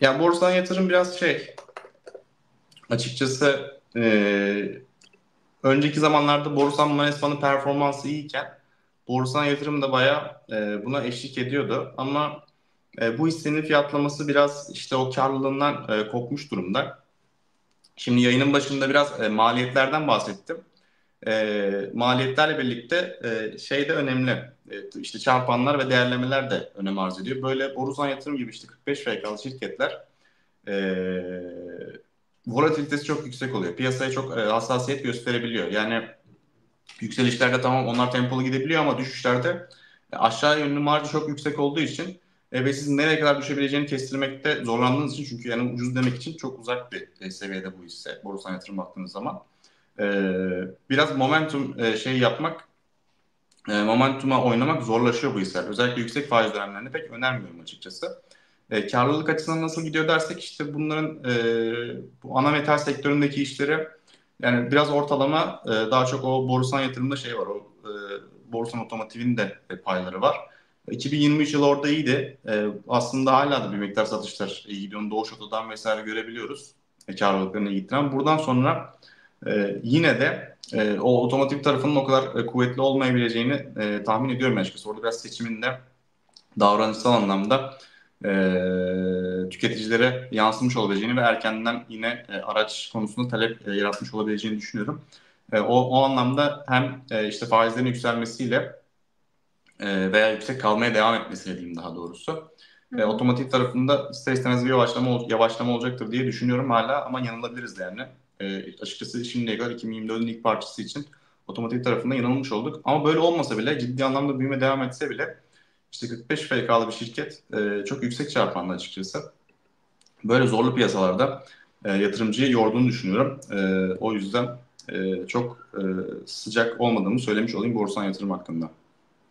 Ya borsadan yatırım biraz şey açıkçası e, önceki zamanlarda Borusan Manesman'ın performansı iyiyken Borusan yatırım da bayağı e, buna eşlik ediyordu. Ama e, bu hissenin fiyatlaması biraz işte o karlılığından e, kopmuş durumda. Şimdi yayının başında biraz e, maliyetlerden bahsettim. E, maliyetlerle birlikte e, şey de önemli. E, işte çarpanlar ve değerlemeler de önem arz ediyor. Böyle Borusan Yatırım gibi işte 45 FK'lı şirketler e, volatilitesi çok yüksek oluyor. Piyasaya çok e, hassasiyet gösterebiliyor. Yani yükselişlerde tamam onlar tempolu gidebiliyor ama düşüşlerde e, aşağı yönlü marjı çok yüksek olduğu için e, ve siz nereye kadar düşebileceğini kestirmekte zorlandığınız için çünkü yani ucuz demek için çok uzak bir e, seviyede bu hisse borsana yatırım baktığınız zaman. E, biraz momentum e, şey yapmak e, momentuma oynamak zorlaşıyor bu hisseler. Özellikle yüksek faiz dönemlerinde pek önermiyorum açıkçası. E, karlılık açısından nasıl gidiyor dersek işte bunların e, bu ana metal sektöründeki işleri yani biraz ortalama e, daha çok o borsan yatırımında şey var o e, borsan otomotivin de payları var. 2023 yılı orada iyiydi. E, aslında hala da bir miktar satışlar iyi gidiyor. Doğuş Oto'dan vesaire görebiliyoruz. E, karlılıklarını iyi gittiren. Buradan sonra e, yine de e, o otomotiv tarafının o kadar e, kuvvetli olmayabileceğini e, tahmin ediyorum açıkçası. Orada biraz seçiminde davranışsal anlamda e, tüketicilere yansımış olabileceğini ve erkenden yine e, araç konusunda talep e, yaratmış olabileceğini düşünüyorum. E, o, o anlamda hem e, işte faizlerin yükselmesiyle e, veya yüksek kalmaya devam etmesiyle diyeyim daha doğrusu. E, otomotiv tarafında ister istemez bir yavaşlama, yavaşlama olacaktır diye düşünüyorum hala ama yanılabiliriz yani. E, açıkçası şimdiye kadar 2024'ün ilk parçası için otomotiv tarafında yanılmış olduk. Ama böyle olmasa bile ciddi anlamda büyüme devam etse bile işte 45 FK'lı bir şirket e, çok yüksek çarpanlı açıkçası. Böyle zorlu piyasalarda e, yatırımcıyı yorduğunu düşünüyorum. E, o yüzden e, çok e, sıcak olmadığımı söylemiş olayım borsan yatırım hakkında.